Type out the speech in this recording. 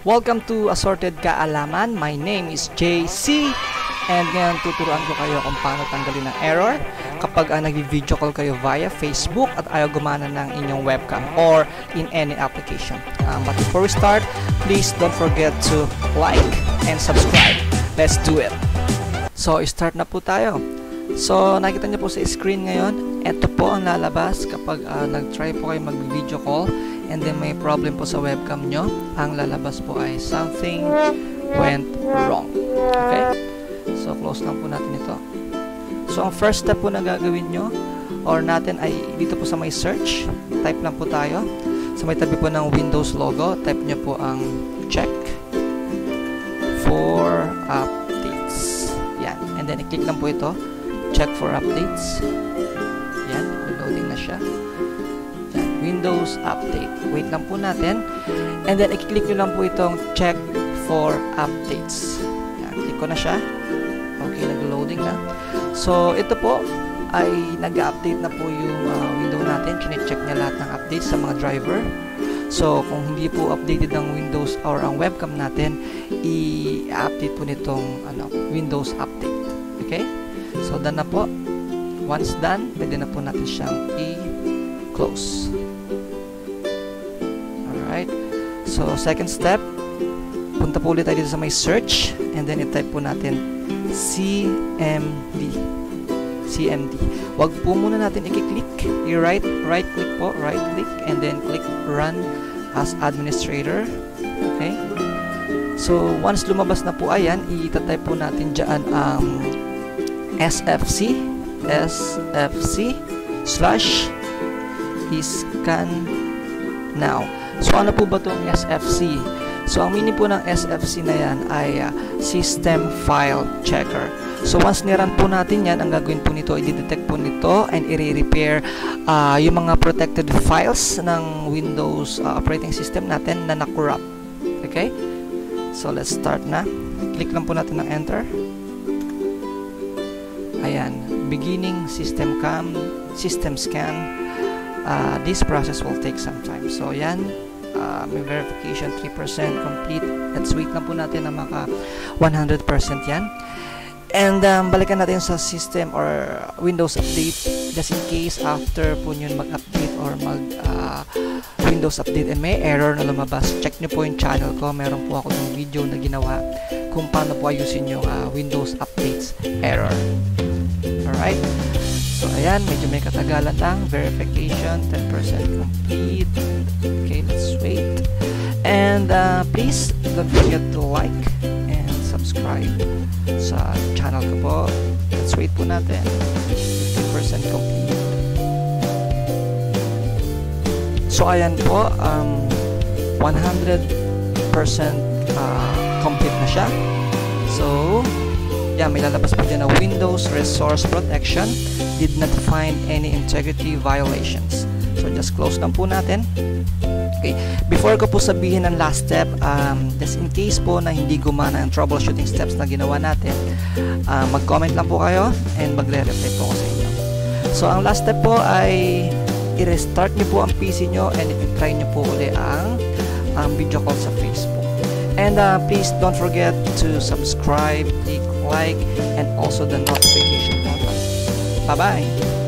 Welcome to Assorted Kaalaman. My name is JC and ngayon tuturuan ko kayo kung paano tanggalin ang error kapag uh, nag-video call kayo via Facebook at ayaw gumana ng inyong webcam or in any application. Um, but before we start, please don't forget to like and subscribe. Let's do it! So, start na po tayo. So, nakita niyo po sa screen ngayon, ito po ang lalabas kapag uh, nag-try po kayo mag-video call and then may problem po sa webcam nyo, ang lalabas po ay something went wrong. Okay? So, close lang po natin ito. So, ang first step po na gagawin nyo or natin ay dito po sa may search, type lang po tayo. Sa may tabi po ng Windows logo, type nyo po ang check for updates. Yan. And then, i-click lang po ito. Check for updates. Yan. Loading na siya. Windows Update. Wait lang po natin. And then, i-click nyo lang po itong check for updates. Yan, click ko na siya. Okay, nag-loading na. So, ito po ay nag-update na po yung uh, window natin. Chine-check niya lahat ng updates sa mga driver. So, kung hindi po updated ang Windows or ang webcam natin, i-update po nitong ano, Windows Update. Okay? So, done na po. Once done, pwede na po natin siyang i-close. So, second step, punta po ulit tayo dito sa may search and then i-type po natin CMD. CMD. Wag po muna natin i-click. I-right right click po, right click and then click run as administrator. Okay? So, once lumabas na po ayan, i-type po natin dyan ang um, SFC SFC slash scan now. So, ano po ba itong SFC? So, ang meaning po ng SFC na yan ay uh, System File Checker. So, once niran po natin yan, ang gagawin po nito, i-detect po nito and i-repair uh, yung mga protected files ng Windows uh, operating system natin na na-corrupt. Okay? So, let's start na. Click lang po natin ng Enter. Ayan. Beginning System Cam, System Scan. Uh, this process will take some time. So, yan uh, may verification 3% complete. Let's wait lang po natin na maka 100% yan. And um, balikan natin sa system or Windows update just in case after po nyo mag-update or mag uh, Windows update and may error na lumabas, check nyo po yung channel ko. Meron po ako ng video na ginawa kung paano po ayusin yung uh, Windows updates error. Alright? Ayan, medyo may katagalan lang. Verification, 10% complete. Okay, let's wait. And uh, please, don't forget to like and subscribe sa channel ko po. Let's wait po natin. 50% complete. So, ayan po, um, 100% uh, complete na siya. So, yeah, may lalabas po dyan na Windows Resource Protection did not find any integrity violations. So, just close lang po natin. Okay. Before ko po sabihin ang last step, um, just in case po na hindi gumana ang troubleshooting steps na ginawa natin, uh, mag-comment lang po kayo and magre-reply po ako sa inyo. So, ang last step po ay i-restart nyo po ang PC nyo and i-try nyo po uli ang um, video call sa Facebook. And uh, please don't forget to subscribe, click like, and also the notification button. Bye-bye!